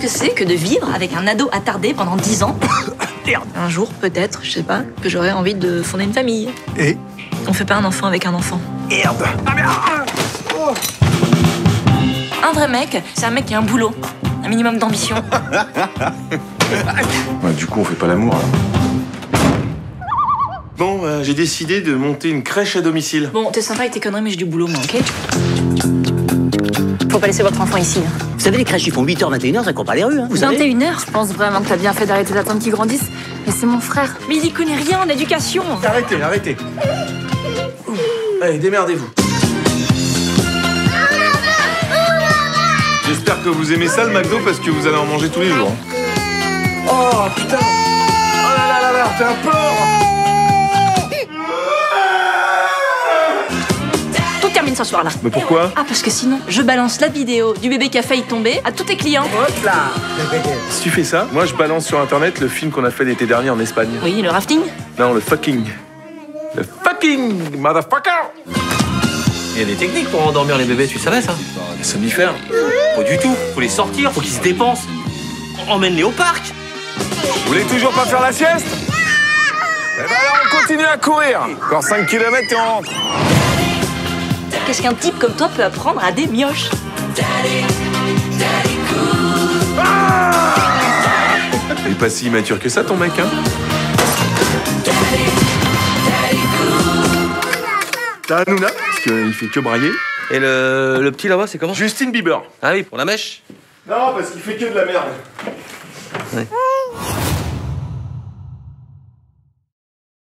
ce que c'est que de vivre avec un ado attardé pendant 10 ans Merde. Un jour, peut-être, je sais pas, que j'aurais envie de fonder une famille. Et On fait pas un enfant avec un enfant. Merde. Ah merde. Oh. Un vrai mec, c'est un mec qui a un boulot, un minimum d'ambition. Ouais, du coup, on fait pas l'amour alors. Bon, euh, j'ai décidé de monter une crèche à domicile. Bon, t'es sympa avec tes conneries, mais j'ai du boulot, moi, ok? Faut pas laisser votre enfant ici. Hein. Vous savez, les crèches, ils font 8h, 21h, ça compte pas les rues, hein, vous savez 21h Je pense vraiment que t'as bien fait d'arrêter d'attendre qu'ils grandissent. Mais c'est mon frère. Mais il y connaît rien en éducation Arrêtez, arrêtez. Allez, démerdez-vous. J'espère que vous aimez ça le McDo parce que vous allez en manger tous les jours. Oh putain Oh là là là là, t'es un porc termine ce soir-là. Mais pourquoi Ah, parce que sinon, je balance la vidéo du bébé qui a failli tomber à tous tes clients. Hop là Si tu fais ça, moi je balance sur internet le film qu'on a fait l'été dernier en Espagne. Oui, le rafting Non, le fucking. Le fucking motherfucker Il y a des techniques pour endormir les bébés, tu savais ça Les somnifères. Pas du tout. Faut les sortir, faut qu'ils se dépensent. Emmène-les au parc. Vous voulez toujours pas faire la sieste? Eh ben alors on continue à courir Encore 5 km et on rentre Qu'est-ce qu'un type comme toi peut apprendre à des mioches Il est pas si immature que ça ton mec, hein T'as Hanouna, parce qu'il fait que brailler. Et le, le petit là-bas, c'est comment Justin Bieber. Ah oui, pour la mèche Non, parce qu'il fait que de la merde. Ouais.